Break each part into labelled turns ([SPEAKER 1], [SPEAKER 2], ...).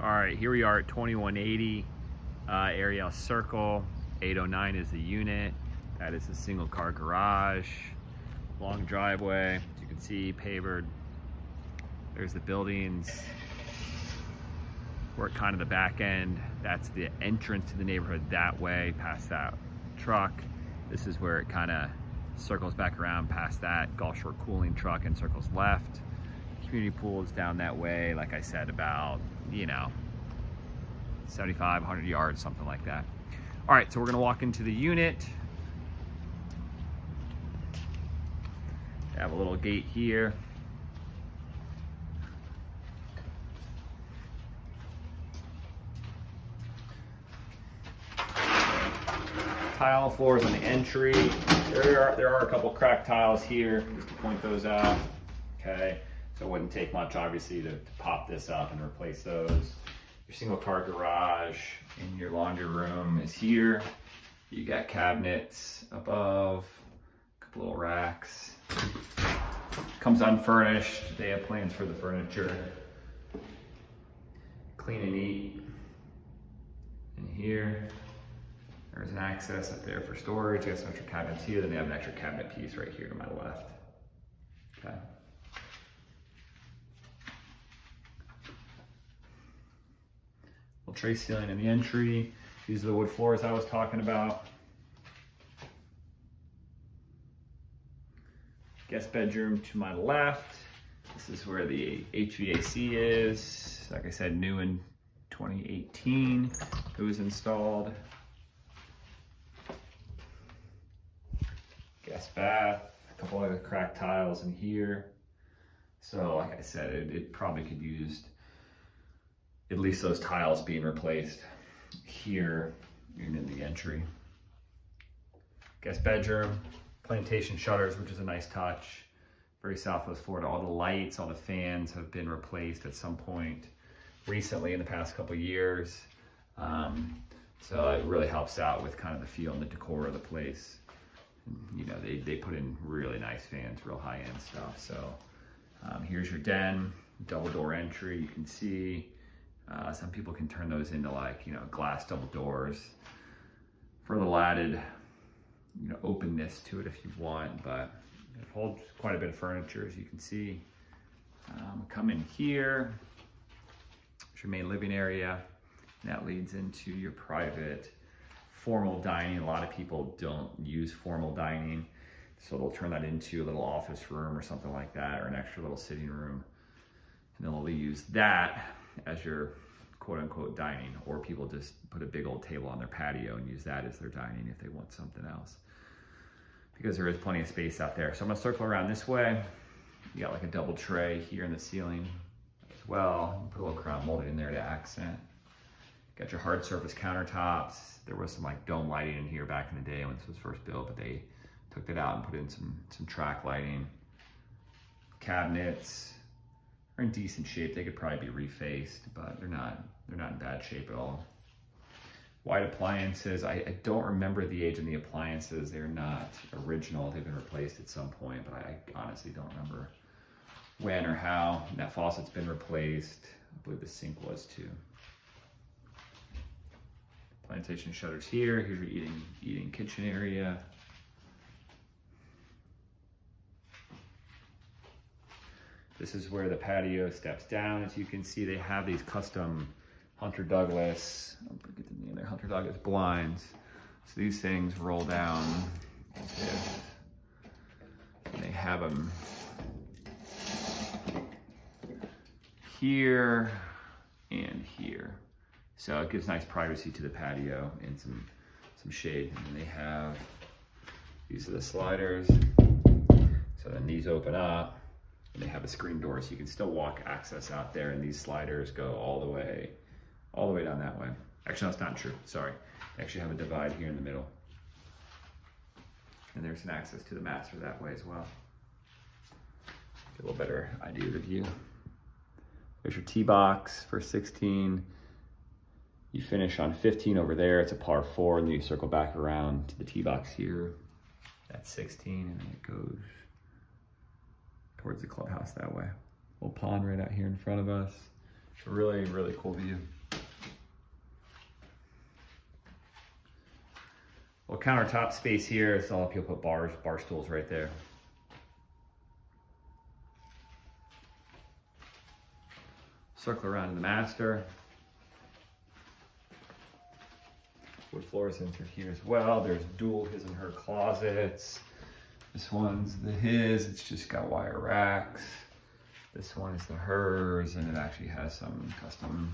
[SPEAKER 1] All right, here we are at 2180 uh, Arielle Circle. 809 is the unit. That is a single car garage. Long driveway, as you can see, pavered. There's the buildings. We're at kind of the back end. That's the entrance to the neighborhood that way, past that truck. This is where it kind of circles back around past that Gulf Shore cooling truck and circles left. Community pool is down that way, like I said, about, you know, 75, 100 yards, something like that. All right, so we're gonna walk into the unit. Have a little gate here. Tile floors on the entry. There are, there are a couple cracked tiles here, just to point those out. Okay, so it wouldn't take much, obviously, to, to pop this up and replace those. Your single car garage in your laundry room is here. You got cabinets above, a couple little racks. Comes unfurnished. They have plans for the furniture. Clean and neat. In here, there's an access up there for storage. You got some extra cabinets here. Then they have an extra cabinet piece right here to my left. Okay. Tray ceiling in the entry. These are the wood floors I was talking about. Guest bedroom to my left. This is where the HVAC is. Like I said, new in 2018. It was installed. Guest bath, a couple of cracked tiles in here. So like I said, it, it probably could use at least those tiles being replaced here and in the entry. Guest bedroom, plantation shutters, which is a nice touch. Very Southwest Florida. All the lights, all the fans have been replaced at some point recently in the past couple years. Um, so it really helps out with kind of the feel and the decor of the place. You know, they, they put in really nice fans, real high end stuff. So um, here's your den, double door entry. You can see uh, some people can turn those into like, you know, glass double doors for the added, you know, openness to it if you want, but it holds quite a bit of furniture as you can see. Um, come in here, it's your main living area. That leads into your private formal dining. A lot of people don't use formal dining. So they'll turn that into a little office room or something like that, or an extra little sitting room. And they'll use that as your quote unquote dining, or people just put a big old table on their patio and use that as their dining if they want something else. Because there is plenty of space out there. So I'm gonna circle around this way. You got like a double tray here in the ceiling as well. Put a little crown molded in there to accent. Got your hard surface countertops. There was some like dome lighting in here back in the day when this was first built, but they took that out and put in some, some track lighting. Cabinets are in decent shape. They could probably be refaced, but they're not, they're not in bad shape at all. White appliances. I, I don't remember the age of the appliances. They're not original. They've been replaced at some point, but I honestly don't remember when or how. And that faucet's been replaced. I believe the sink was too. Plantation shutters here. Here's your eating, eating kitchen area. This is where the patio steps down. As you can see, they have these custom Hunter Douglas, oh, I'll get the name there, Hunter Douglas blinds. So these things roll down. And they have them here and here. So it gives nice privacy to the patio and some, some shade. And they have, these are the sliders. So then these open up and they have a screen door so you can still walk access out there and these sliders go all the way, all the way down that way. Actually, that's not true, sorry. They actually have a divide here in the middle. And there's an access to the master that way as well. Get a little better idea of the view. There's your tee box for 16. You finish on 15 over there. It's a par four, and then you circle back around to the tee box here. That's 16, and then it goes towards the clubhouse that way. Little pond right out here in front of us. Really, really cool view. Well, countertop space here, so a people put bars, bar stools right there. Circle around to the master. Wood floors in here as well. There's dual his and her closets. This one's the his, it's just got wire racks. This one is the hers, and it actually has some custom,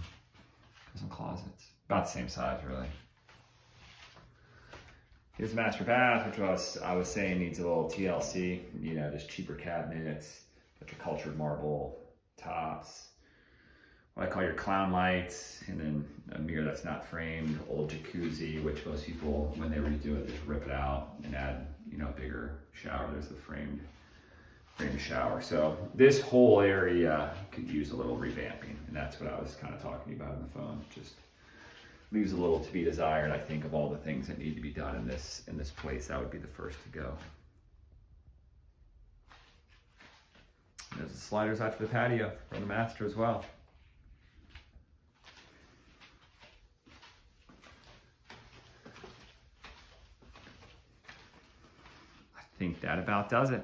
[SPEAKER 1] custom closets. About the same size, really. Here's the master bath, which I was, I was saying needs a little TLC, you know, just cheaper cabinets, of cultured marble tops, what I call your clown lights, and then a mirror that's not framed, old jacuzzi, which most people, when they redo it, just rip it out and add, you know, a bigger shower. There's the framed, framed shower. So this whole area could use a little revamping, and that's what I was kind of talking about on the phone. Just leaves a little to be desired. I think of all the things that need to be done in this in this place, that would be the first to go. There's the sliders out to the patio for the master as well. Think that about does it.